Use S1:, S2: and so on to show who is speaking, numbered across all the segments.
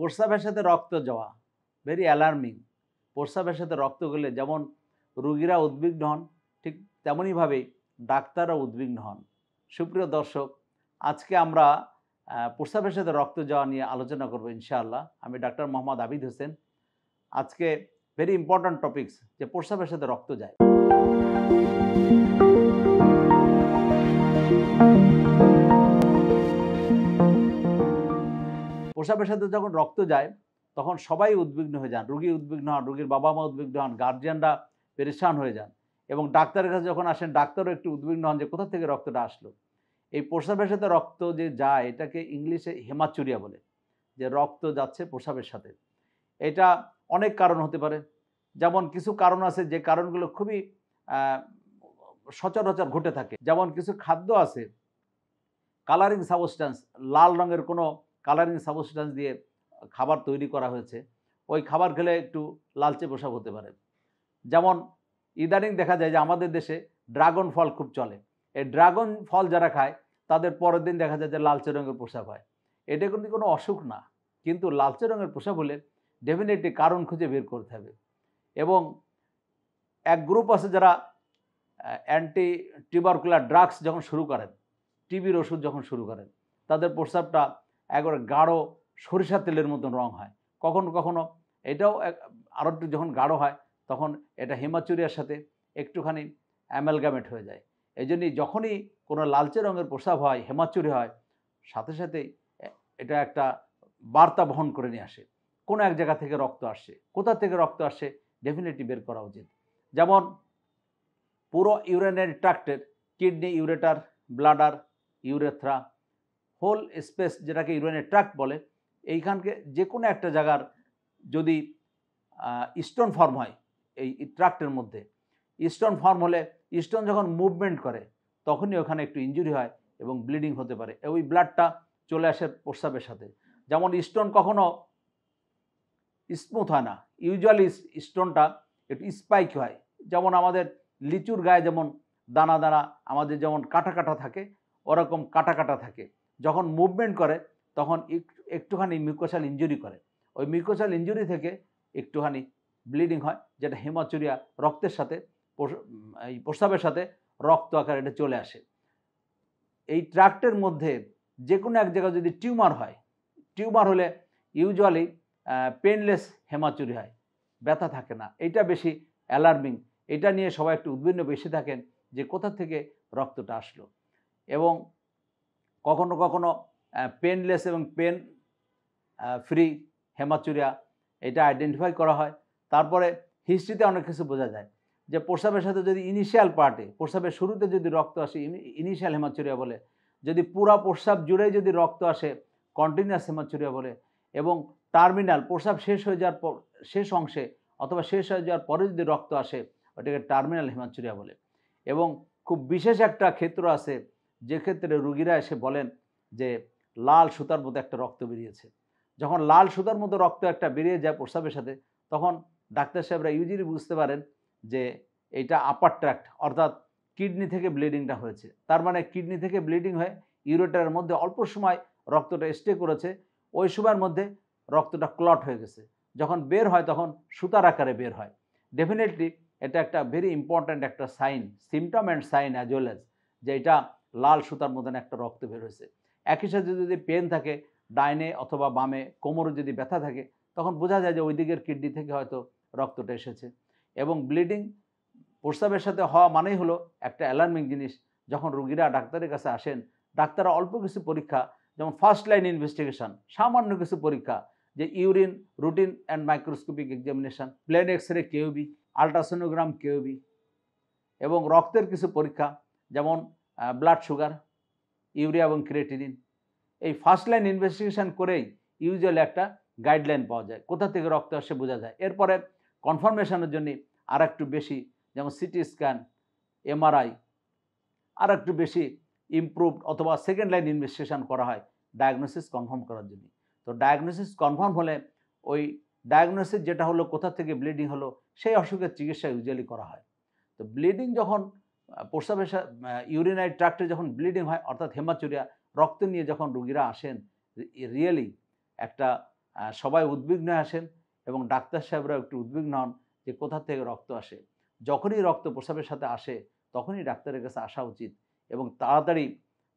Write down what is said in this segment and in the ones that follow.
S1: প্রস্রাবের সাথে রক্ত যাওয়া ভেরি অ্যালার্মিং প্রস্রাবের সাথে রক্ত গেলে যেমন রুগীরা উদ্বিগ্ন হন, ঠিক তেমনইভাবে ডাক্তাররা উদ্বিগ্ন হন। সুপ্রিয় দর্শক, আজকে আমরা প্রস্রাবের সাথে রক্ত যাওয়া নিয়ে আলোচনা করব ইনশাআল্লাহ। আমি ডাক্তার মোহাম্মদ আবিদ হোসেন। আজকে ভেরি ইম্পর্ট্যান্ট টপিকস যে প্রস্রাবের সাথে রক্ত যায়। প্রস্রাবের সাথে যখন রক্ত যায়, তখন সবাই উদ্বিগ্ন হয়ে যান, রুগী উদ্বিগ্ন হন, রুগীর বাবা মা উদ্বিগ্ন হন গার্জিয়ানরা পেরেশান হয়ে যান এবং ডাক্তারের কাছে যখন আসেন, ডাক্তারও একটু উদ্বিগ্ন হন যে কোথা থেকে রক্তটা আসলো। এই প্রসাবের সাথে রক্ত যে যায়, এটাকে ইংলিশে হেমাচুরিয়া বলে, যে রক্ত যাচ্ছে প্রস্রাবের সাথে। এটা অনেক কারণ হতে পারে। যেমন কিছু কারণ আছে, যে কারণগুলো খুবই সচরাচর ঘটে থাকে। যেমন কিছু খাদ্য আছে কালারিং সাবস্ট্যান্স লাল রঙের কোনো কালারিং সাবস্ট্যান্স দিয়ে খাবার তৈরি করা হয়েছে। ওই খাবার খেলে একটু লালচে প্রসাব হতে পারে। যেমন ইদানিং দেখা যায় যে আমাদের দেশে ড্রাগন ফল খুব চলে। এই ড্রাগন ফল যারা খায়, তাদের পরের দিন দেখা যায় যে লালচে রঙের প্রসাব হয়। এটা কিন্তু কোনো অসুখ না, কিন্তু লালচে রঙের প্রসাব হলে ডেফিনেটলি কারণ খুঁজে বের করতে হবে। এবং এক গ্রুপ আছে যারা অ্যান্টি টিউবারকুলার ড্রাগস যখন শুরু করেন টিবির ওষুধ যখন শুরু করেন, তাদের প্রস্রাবটা একবারে গাঢ় সরিষা তেলের মতন রং হয়। কখনো কখনো এটাও এক- আরও একটু যখন গাঢ় হয়, তখন এটা হেমাচুরিয়ার সাথে একটুখানি অ্যামালগামেট হয়ে যায়। এই জন্যই যখনই কোনো লালচে রঙের প্রস্রাব হয়, হেমাচুরি হয়, সাথে সাথেই এটা একটা বার্তা বহন করে নিয়ে আসে। কোনো এক জায়গা থেকে রক্ত আসছে, কোথা থেকে রক্ত আসছে ডেফিনেটলি বের করা উচিত। যেমন পুরো urinary ট্রাক্টের, kidney, ureter, bladder, urethra whole space যেটাকে ইউরেনের ট্রাক্ট বলে, এইখানকে যে কোনো একটা জায়গার যদি স্টোন ফর্ম হয় এই ট্রাক্টের মধ্যে স্টোন ফর্ম হলে স্টোন যখন মুভমেন্ট করে, তখনই ওখানে একটু ইঞ্জুরি হয় এবং ব্লিডিং হতে পারে। ওই ব্লাডটা চলে আসে প্রস্রাবের সাথে। যেমন স্টোন কখনো স্মুথ হয় না, ইউজুয়ালি স্টোনটা একটু স্পাইক হয়। যেমন আমাদের লিচুর গায়ে যেমন দানা দানা, আমাদের যেমন কাটা কাটা থাকে, ওরকম কাটা কাটা থাকে। যখন মুভমেন্ট করে, তখন একটু একটুখানি মিউকোসাল ইঞ্জুরি করে। ওই মিউকোসাল ইঞ্জুরি থেকে একটুখানি ব্লিডিং হয়, যেটা হেমাচুরিয়া রক্তের সাথে এই প্রস্রাবের সাথে রক্ত আকারে এটা চলে আসে। এই ট্রাক্টের মধ্যে যে কোনো এক জায়গায় যদি টিউমার হয় টিউমার হলে ইউজুয়ালি পেনলেস হেমাচুরি হয়, ব্যথা থাকে না। এটা বেশি অ্যালার্মিং এটা নিয়ে সবাই একটু উদ্বিগ্ন বেশি থাকেন যে কোথা থেকে রক্তটা আসলো। এবং কখনো কখনো পেনলেস এবং পেন ফ্রি হেমাচুরিয়া এটা আইডেন্টিফাই করা হয়। তারপরে হিস্ট্রিতে অনেক কিছু বোঝা যায়। যে প্রস্রাবের সাথে যদি ইনিশিয়াল পার্টে প্রস্রাবের শুরুতে যদি রক্ত আসে ইনিশিয়াল হেমাচুরিয়া বলে, যদি পুরা প্রস্রাব জুড়ে যদি রক্ত আসে কন্টিনিউয়াস হেমাচুরিয়া বলে, এবং টার্মিনাল প্রস্রাব শেষ হয়ে যাওয়ার পর, শেষ অংশে অথবা শেষ হয়ে যাওয়ার পরে যদি রক্ত আসে, ওটাকে টার্মিনাল হেমাচুরিয়া বলে। এবং খুব বিশেষ একটা ক্ষেত্র আছে যে ক্ষেত্রে রুগীরা এসে বলেন যে লাল সুতার মতো একটা রক্ত বেরিয়েছে। যখন লাল সুতার মতো রক্ত একটা বেরিয়ে যায় প্রস্রাবের সাথে, তখন ডাক্তার সাহেবরা ইউজুয়ালি বুঝতে পারেন যে এইটা আপার ট্র্যাক্ট অর্থাৎ কিডনি থেকে ব্লিডিংটা হয়েছে। তার মানে কিডনি থেকে ব্লিডিং হয়ে ইউরেটারের মধ্যে অল্প সময় রক্তটা স্টে করেছে, ওই সময়ের মধ্যে রক্তটা ক্লট হয়ে গেছে। যখন বের হয় তখন সুতার আকারে বের হয়। ডেফিনেটলি এটা একটা ভেরি ইম্পর্ট্যান্ট একটা sign symptom and sign as well as যে এটা লাল সুতার মতন একটা রক্ত বের হয়েছে। একই সাথে যদি পেন থাকে, ডাইনে অথবা বামে, কোমরে যদি ব্যথা থাকে, তখন বোঝা যায় যে ওই দিকের কিডনি থেকে হয়তো রক্তটা এসেছে। এবং ব্লিডিং প্রস্রাবের সাথে হওয়া মানেই হলো একটা অ্যালার্মিং জিনিস। যখন রুগীরা ডাক্তারের কাছে আসেন, ডাক্তাররা অল্প কিছু পরীক্ষা, যেমন ফার্স্ট লাইন ইনভেস্টিগেশন, সামান্য কিছু পরীক্ষা, যে urine, routine and microscopic examination plain X ray KUB ultrasonogram KUB এবং রক্তের কিছু পরীক্ষা, যেমন ব্লাড সুগার ইউরিয়া এবং ক্রিয়েটিনিন এই ফার্স্ট লাইন ইনভেস্টিগেশন করেই ইউজুয়ালি একটা গাইডলাইন পাওয়া যায়। কোথা থেকে রক্ত আসে বোঝা যায়। এরপরে কনফার্মেশনের জন্য আর একটু বেশি, যেমন সিটি স্ক্যান এমআরআই আর একটু বেশি ইমপ্রুভড অথবা সেকেন্ড লাইন ইনভেস্টিগেশন করা হয় ডায়াগনোসিস কনফার্ম করার জন্য। তো ডায়াগনোসিস কনফার্ম হলে ওই ডায়াগনোসিস যেটা হলো, কোথা থেকে ব্লিডিং হলো, সেই অসুখের চিকিৎসা ইউজুয়ালি করা হয়। তো ব্লিডিং যখন প্রস্রাবের ইউরিনারি ট্রাক্টে যখন ব্লিডিং হয়, অর্থাৎ হেমাচুরিয়া, রক্ত নিয়ে যখন রুগীরা আসেন রিয়েলি একটা সবাই উদ্বিগ্ন আসেন এবং ডাক্তার সাহেবরা একটু উদ্বিগ্ন হন যে কোথা থেকে রক্ত আসে। যখনই রক্ত প্রস্রাবের সাথে আসে, তখনই ডাক্তারের কাছে আসা উচিত এবং তাড়াতাড়ি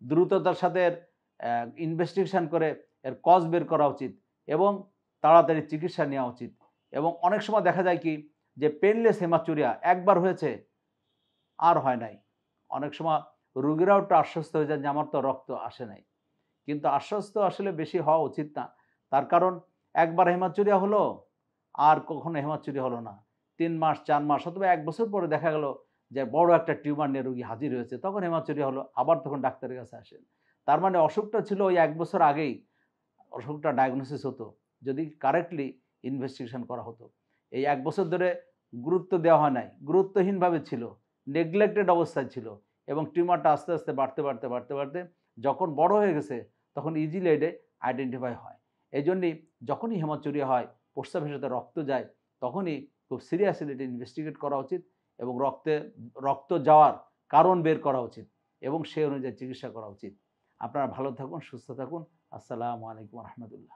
S1: দ্রুততার সাথে ইনভেস্টিগেশন করে এর কজ বের করা উচিত এবং তাড়াতাড়ি চিকিৎসা নেওয়া উচিত। এবং অনেক সময় দেখা যায় কি, যে পেনলেস হেমাচুরিয়া একবার হয়েছে আর হয় নাই। অনেক সময় রুগীরাও একটু আশ্বস্ত হয়ে যান যে আমার তো রক্ত আসে নাই। কিন্তু আশ্বস্ত আসলে বেশি হওয়া উচিত না। তার কারণ, একবার হেমাচুরিয়া হলো, আর কখনো হেমাচুরিয়া হলো না। তিন মাস, চার মাস অথবা এক বছর পরে দেখা গেল যে বড় একটা টিউমার নিয়ে রুগী হাজির হয়েছে, তখন হেমাচুরিয়া হলো, আবার তখন ডাক্তারের কাছে আসেন। তার মানে অসুখটা ছিল ওই এক বছর আগেই। অসুখটা ডায়াগনোসিস হতো, যদি কারেক্টলি ইনভেস্টিগেশন করা হতো। এই এক বছর ধরে গুরুত্ব দেওয়া হয় নাই, গুরুত্বহীনভাবে ছিল। নেগলেক্টেড অবস্থায় ছিল এবং টিউমারটা আস্তে আস্তে বাড়তে বাড়তে বাড়তে বাড়তে যখন বড় হয়ে গেছে তখন ইজিলি এটা আইডেন্টিফাই হয়। এই জন্যই যখনই হেমাচুরিয়া হয় প্রস্রাবের সাথে রক্ত যায়, তখনই খুব সিরিয়াসলি এটা ইনভেস্টিগেট করা উচিত এবং রক্তে, রক্ত যাওয়ার কারণ বের করা উচিত এবং সে অনুযায়ী চিকিৎসা করা উচিত। আপনারা ভালো থাকুন, সুস্থ থাকুন। আসসালামু আলাইকুম রহমতুল্লাহ।